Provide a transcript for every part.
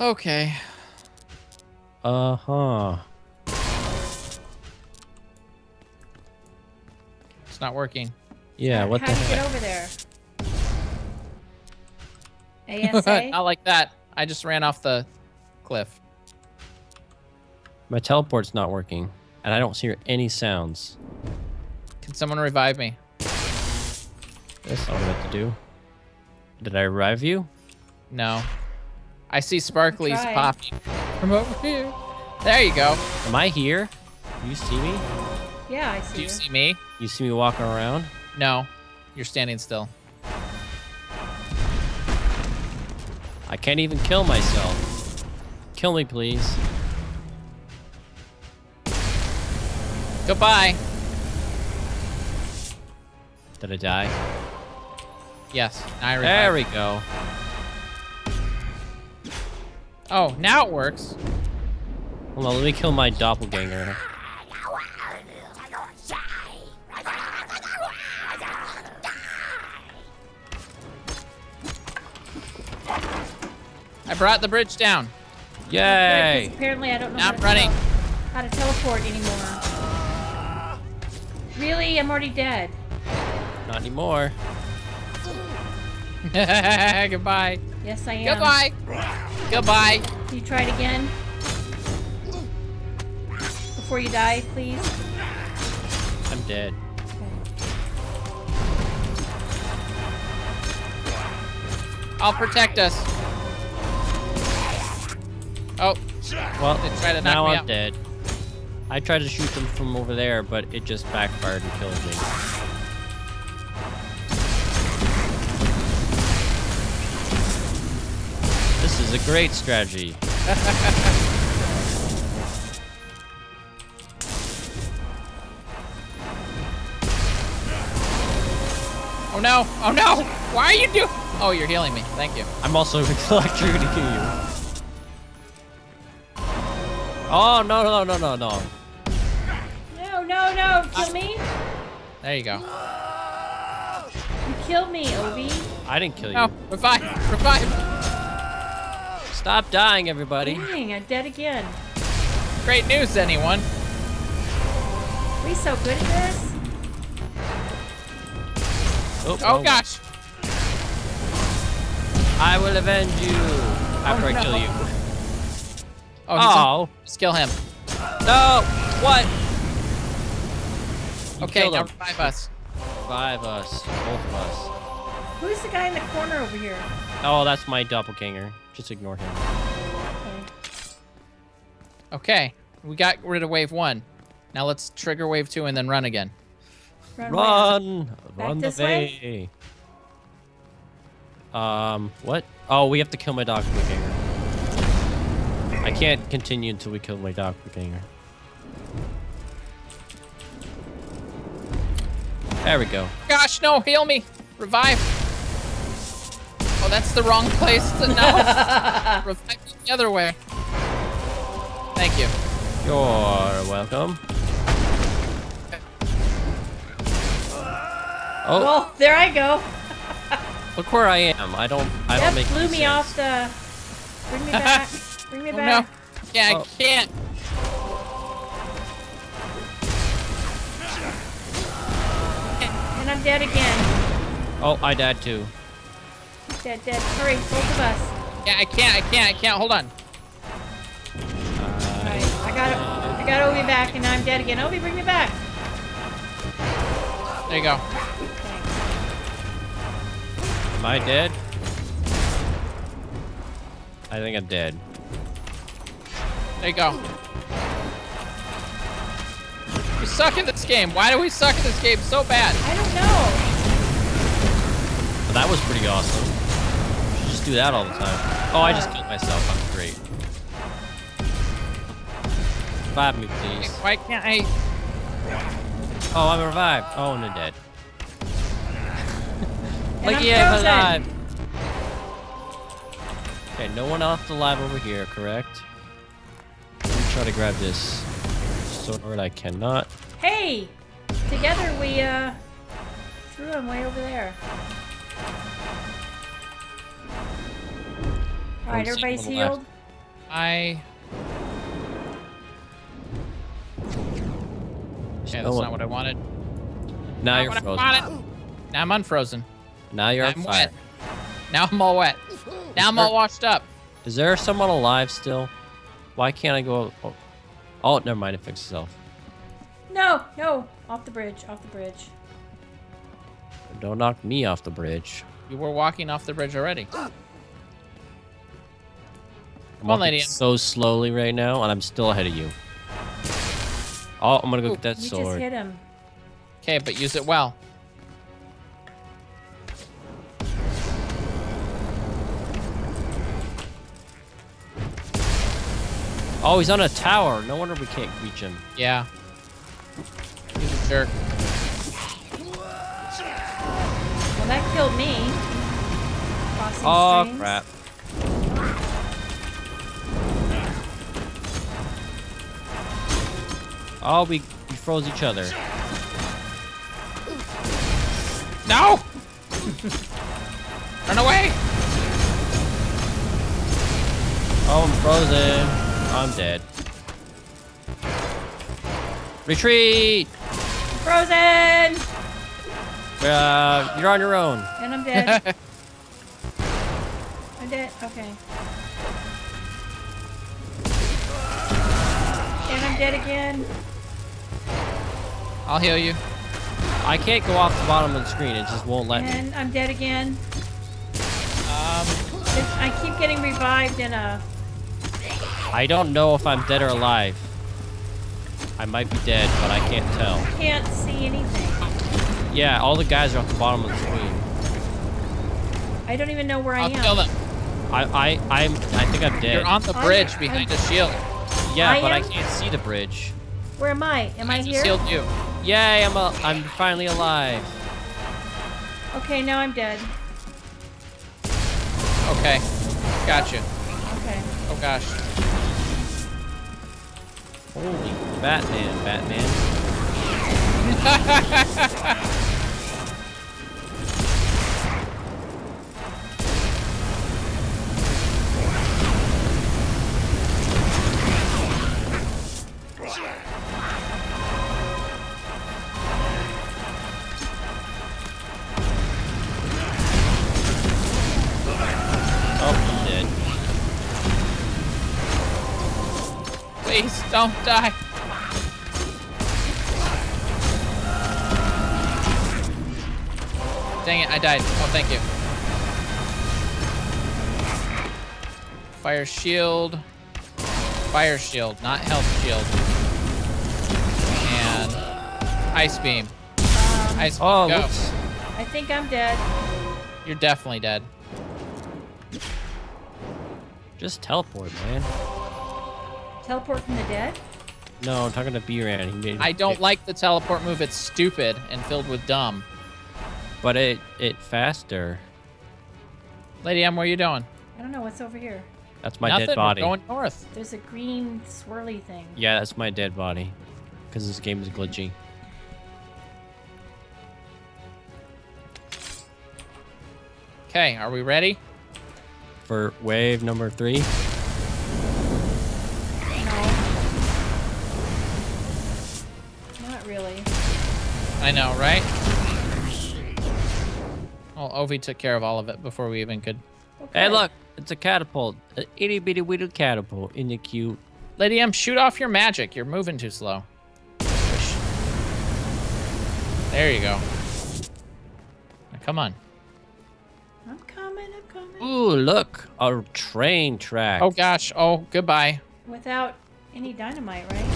Okay. Uh huh. It's not working. Yeah. What how the do you get over there? ASA? not like that. I just ran off the cliff. My teleport's not working, and I don't hear any sounds. Can someone revive me? That's not what to do. Did I revive you? No. I see sparklies tried. popping from over here. There you go. Am I here? You see me? yeah, I see Do you you. see me? You see me walking around? No. You're standing still. I can't even kill myself. Kill me, please. Goodbye. Did I die? Yes. I There we go. Oh, now it works. Hold on, let me kill my doppelganger. I brought the bridge down. Good, 'cause Yay! Apparently, I don't know Now how I'm to, running. how to teleport anymore. Really? I'm already dead. Not anymore. Goodbye. Yes, I am. Goodbye. Goodbye. Can you try it again? Before you die, please. I'm dead. I'll protect us. Oh, Well, They tried to knock now me I'm out. dead. I tried to shoot them from over there, but it just backfired and killed me. A great strategy. oh no. Oh no. Why are you doing? Oh, you're healing me. Thank you. I'm also electrocuting you. Oh, no, no, no, no, no. No, no, no! Kill me! There you go. You killed me, Ovi. I didn't kill you. Oh, no, revive. Revive. Stop dying, everybody. Dang, I'm dead again. Great news, anyone. Are we so good at this? Oh, oh, Oh gosh. I will avenge you after Oh, I no. kill you. Oh, he's Oh, Just kill him. no! What? You Okay, killed now revive us. Five of us, both of us. Who's the guy in the corner over here? Oh, that's my doppelganger. Just ignore him. Okay. Okay, we got rid of wave one. Now let's trigger wave two and then run again. Run. Run! Run the this way? way! Um, what? Oh, we have to kill my dog doppelganger. I can't continue until we kill my dog doppelganger. There we go. Gosh, no, heal me. Revive. Oh, that's the wrong place to no. Revive me the other way. Thank you. You're welcome. Oh, Well, there I go. look where I am. I don't. I Yep, don't make blew any me sense. off the. Bring me back. Bring me Oh back. no. Yeah, Oh. I can't. And I'm dead again. Oh, I died too. Dead, dead. Hurry, both of us. Yeah, I can't. I can't. I can't. Hold on. Alright, I got it. I gotta, Ovi back, and now I'm dead again. Ovi, bring me back. There you go. Thanks. Am I dead? I think I'm dead. There you go. We suck at this game. Why do we suck at this game so bad? I don't know. But that was pretty awesome. Do that all the time. Oh, I just killed myself. I'm great. Revive me, please. Why can't I? Oh, I'm revived. Oh, and I'm dead. Like, I'm yeah, I'm alive. Okay, no one else alive over here, correct? Let me try to grab this sword. I cannot. Hey! Together we, uh, threw him way over there. Alright, see everybody's one left. healed? I. Okay, that's not what I wanted. Now Not you're frozen. wanted. Now I'm unfrozen. Now you're on I'm fire. wet. Now I'm all wet. Now I'm all washed up. Is there someone alive still? Why can't I go? Oh, oh never mind. It fixed itself. No, no. Off the bridge, off the bridge. Don't knock me off the bridge. You were walking off the bridge already. I'm Come on, lady. So slowly right now, and I'm still ahead of you. Oh, I'm gonna go Ooh, get that You just sword. hit him. Okay, but use it well. Oh, he's on a tower. No wonder we can't reach him. Yeah. He's a jerk. Well, that killed me. Crossing Oh streams. crap. Oh, we, we froze each other. No! Run away! Oh, I'm frozen. I'm dead. Retreat! Frozen! Uh, you're on your own. And I'm dead. I'm dead. Okay. And I'm dead again. I'll heal you. I can't go off the bottom of the screen. It just won't let me. And I'm dead again. Um, It's, I keep getting revived in a. I don't know if I'm dead or alive. I might be dead, but I can't tell. Can't see anything. Yeah, all the guys are off the bottom of the screen. I don't even know where I I'll am. kill them. I, I, I'm, I think I'm dead. You're on the I'm- bridge behind I'm- a shield. yeah, I but I can't see the bridge. Where am I? Am I just here? healed you. Yay, I'm, a, I'm finally alive. Okay, now I'm dead. Okay. Gotcha. Okay. Oh gosh. Holy Batman, Batman. don't die. Dang it, I died. Oh, thank you. Fire shield. Fire shield, not health shield. And ice beam. Um, Ice beam, Oh, go. whoops. I think I'm dead. You're definitely dead. Just teleport, man. Teleport from the dead? No, I'm talking to B-Ran. I don't like the teleport move. It's stupid and filled with dumb. But it it faster. Lady M, where you doing? I don't know what's over here. That's my Nothing. dead body. We're going north. There's a green swirly thing. Yeah, that's my dead body. Because this game is glitchy. Okay, are we ready? For wave number three. I know, right? Well, Ovi took care of all of it before we even could. Okay. Hey, look! It's a catapult. An itty bitty witty catapult. In the cute. Lady M, shoot off your magic. You're moving too slow. There you go. Now, come on. I'm coming, I'm coming. Ooh, look! A train track. Oh gosh. Oh, goodbye. Without any dynamite, right?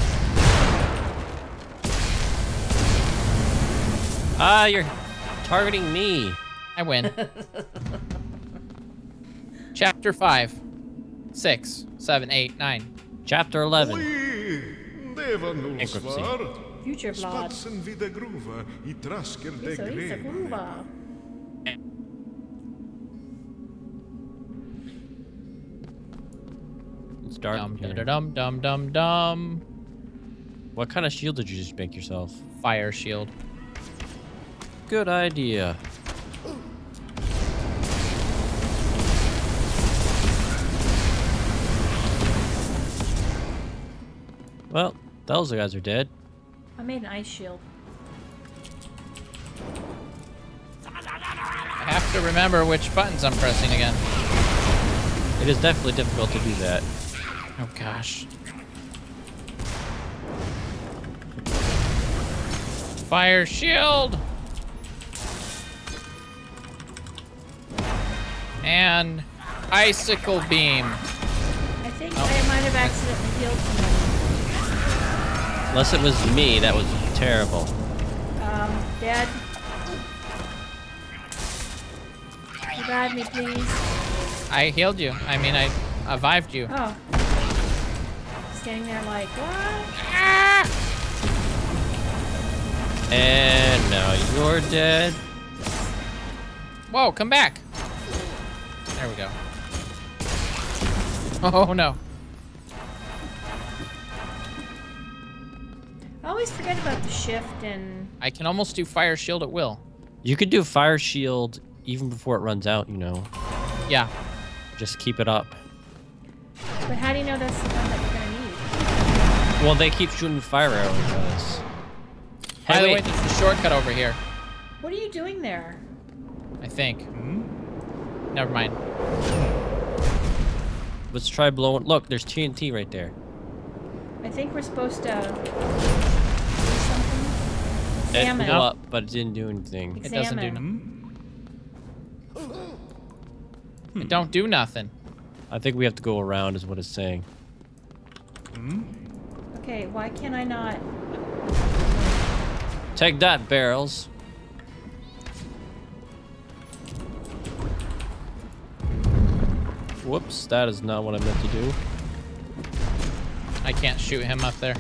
Ah, you're targeting me. I win. Chapter 5, 6, 7, 8, 9. Chapter 11. Deva Bankruptcy. Future blood. Spatsen vid det grova i traskel det Isa, Isa, grev. Kuruba. It's dark. Dum in dum here. dum dum dum dum. What kind of shield did you just make yourself? Fire shield. Good idea. Well, those guys are dead. I made an ice shield. I have to remember which buttons I'm pressing again. It is definitely difficult to do that. Oh gosh. Fire shield! And icicle beam. I think Oh. I might have accidentally healed someone. Unless it was me, that was terrible. Um, Dad. Revive me, please. I healed you. I mean, I revived you. Oh. Standing there like, what? Ah! And now you're dead. Whoa, come back. There we go. Oh, oh no. I always forget about the shift and I can almost do fire shield at will. You could do fire shield even before it runs out, you know. Yeah. Just keep it up. but how do you know that's the one that you're gonna need? Well, they keep shooting fire arrows at us. By Hey, the way, wait. there's a shortcut over here. What are you doing there? I think. Hmm? Never mind. Let's try blowing. Look, there's TNT right there. I think we're supposed to do something. It blew up, but it didn't do anything. It doesn't do Examine. It don't do nothing. Hmm. I think we have to go around, is what it's saying. Hmm? Okay, why can I not? Take that, barrels. Whoops, that is not what I meant to do. I can't shoot him up there.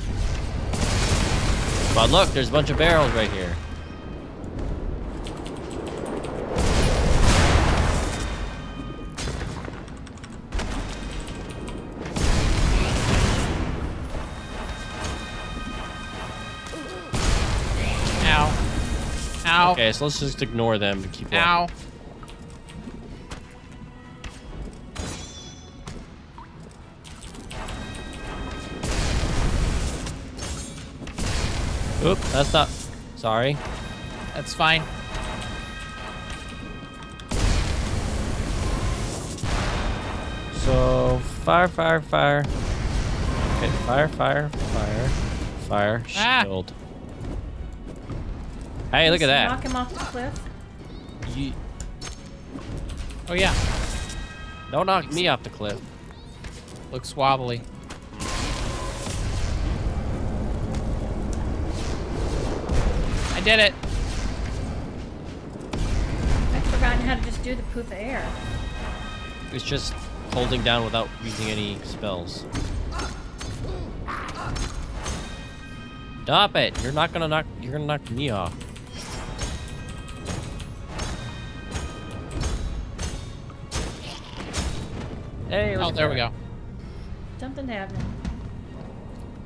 But look, there's a bunch of barrels right here. Ow. Ow. Okay, so let's just ignore them and keep. Ow. That's not. Sorry. That's fine. So, fire, fire, fire. Okay, fire, fire, fire, fire, Ah. shield. Hey, look at that. Knock him off the cliff. You, Oh yeah. don't knock me off the cliff. Looks wobbly. I did it. I've forgotten how to just do the poof of air. It's just holding down without using any spells. Stop it! You're not gonna knock. You're gonna knock me off. Hey, Oh, look there we go. Something happened.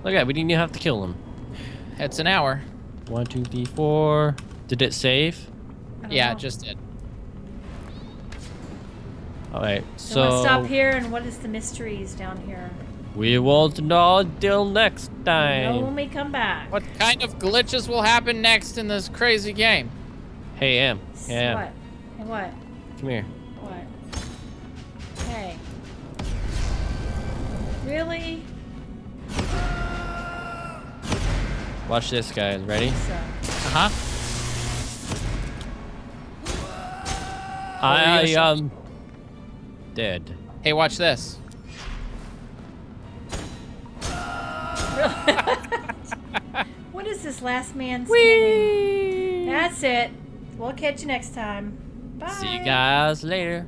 Look at. We didn't even have to kill him. It's an hour. One, two, three, four. Did it save? Yeah, know. it just did. All right. So, So, let's stop here and what is the mysteries down here? we won't know until next time. Know when time. we come back. What kind of glitches will happen next in this crazy game? Hey, Em. S- Hey, Em. What? Hey, what? Come here. What? Hey. Really? Watch this, guys. Ready? So, Uh huh. I you um dead. Hey, watch this. what is this last man standing? That's it. We'll catch you next time. Bye. See you guys later.